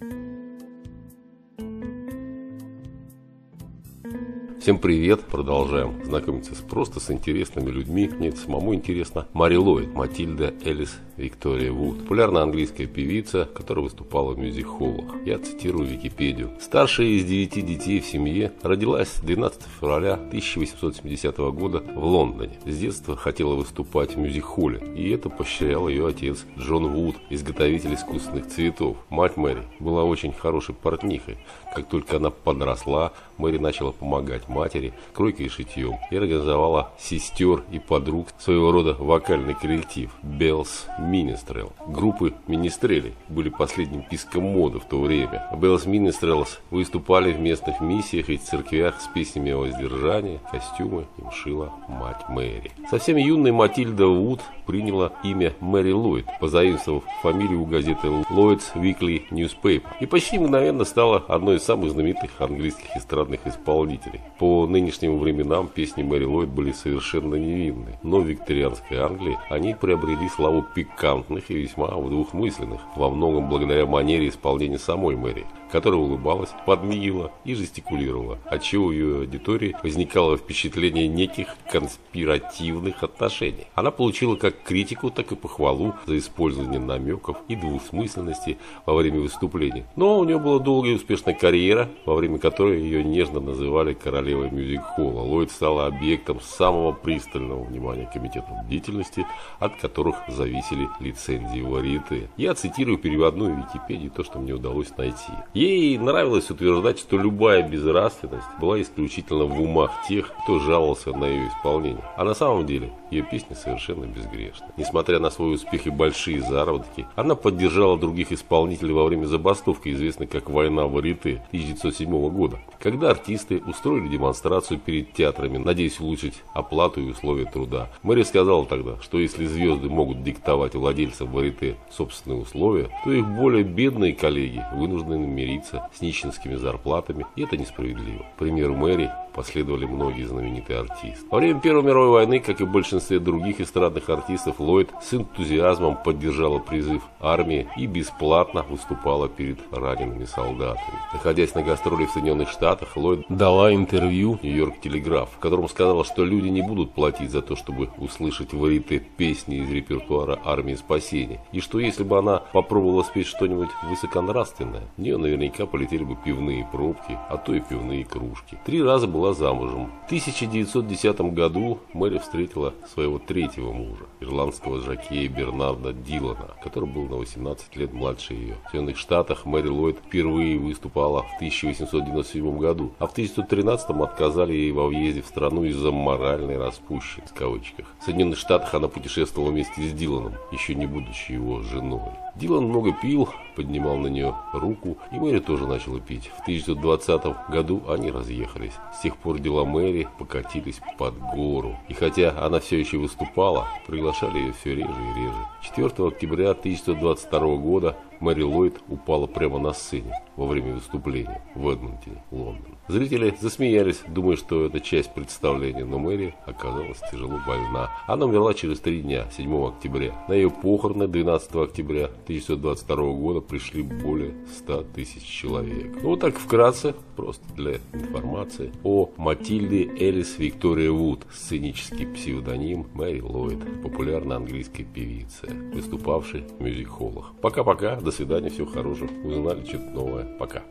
thank you Всем привет! Продолжаем знакомиться с просто с интересными людьми. Мне это самому интересно. Мари Ллойд, Матильда Элис Виктория Вуд. Популярная английская певица, которая выступала в мюзик-холлах. Я цитирую Википедию. Старшая из девяти детей в семье родилась 12 февраля 1870 года в Лондоне. С детства хотела выступать в мюзик-холле, и это поощрял ее отец Джон Вуд, изготовитель искусственных цветов. Мать Мэри была очень хорошей портнихой. Как только она подросла, Мэри начала помогать матери кройкой и шитьем и организовала сестер и подруг своего рода вокальный коллектив Bells Minstrel. Группы Министрелей были последним писком моды в то время. Bells Minstrels выступали в местных миссиях и церквях с песнями о воздержании, костюмы им шила мать Мэри. Совсем юная Матильда Вуд приняла имя Мэри Ллойд, позаимствовав фамилию у газеты Lloyd's Weekly Newspaper и почти мгновенно стала одной из самых знаменитых английских эстрадных исполнителей. По нынешним временам песни Мэри Ллойд были совершенно невинны, но в викторианской Англии они приобрели славу пикантных и весьма двухмысленных, во многом благодаря манере исполнения самой Мэри которая улыбалась, подмигивала и жестикулировала, отчего у ее аудитории возникало впечатление неких конспиративных отношений. Она получила как критику, так и похвалу за использование намеков и двусмысленности во время выступлений. Но у нее была долгая и успешная карьера, во время которой ее нежно называли королевой мюзик-холла. Ллойд стала объектом самого пристального внимания комитетов бдительности, от которых зависели лицензии варьеты. Я цитирую переводную Википедии то, что мне удалось найти. Ей нравилось утверждать, что любая безнравственность была исключительно в умах тех, кто жаловался на ее исполнение. А на самом деле ее песни совершенно безгрешны. Несмотря на свой успех и большие заработки, она поддержала других исполнителей во время забастовки, известной как «Война в Арите» 1907 года, когда артисты устроили демонстрацию перед театрами, надеясь улучшить оплату и условия труда. Мэри сказала тогда, что если звезды могут диктовать владельцам Варите собственные условия, то их более бедные коллеги вынуждены мириться с нищенскими зарплатами, и это несправедливо. К примеру Мэри последовали многие знаменитые артисты. Во время Первой мировой войны, как и в большинстве других эстрадных артистов, Ллойд с энтузиазмом поддержала призыв армии и бесплатно выступала перед ранеными солдатами. Находясь на гастроли в Соединенных Штатах, Ллойд дала интервью Нью-Йорк Телеграф, в котором сказала, что люди не будут платить за то, чтобы услышать варите песни из репертуара армии спасения, и что если бы она попробовала спеть что-нибудь высоконравственное, в нее наверняка полетели бы пивные пробки, а то и пивные кружки. Три раза была была замужем. В 1910 году Мэри встретила своего третьего мужа, ирландского жакея Бернарда Дилана, который был на 18 лет младше ее. В Соединенных Штатах Мэри Ллойд впервые выступала в 1897 году, а в 1913 отказали ей во въезде в страну из-за моральной распущенности в кавычках. В Соединенных Штатах она путешествовала вместе с Диланом, еще не будучи его женой. Дилан много пил, поднимал на нее руку, и Мэри тоже начала пить. В 1920 году они разъехались. С тех пор дела Мэри покатились под гору. И хотя она все еще выступала, приглашали ее все реже и реже. 4 октября 1922 года Мэри Ллойд упала прямо на сцене во время выступления в Эдмонтоне, Лондон. Зрители засмеялись, думая, что это часть представления, но Мэри оказалась тяжело больна. Она умерла через три дня, 7 октября. На ее похороны 12 октября 1922 года пришли более 100 тысяч человек. Ну вот так вкратце, просто для информации, о Матильде Элис Виктория Вуд, сценический псевдоним Мэри Ллойд, популярная английская певица, выступавшая в мюзик-холлах. Пока-пока, до свидания, всего хорошего. Узнали что-то новое. Пока.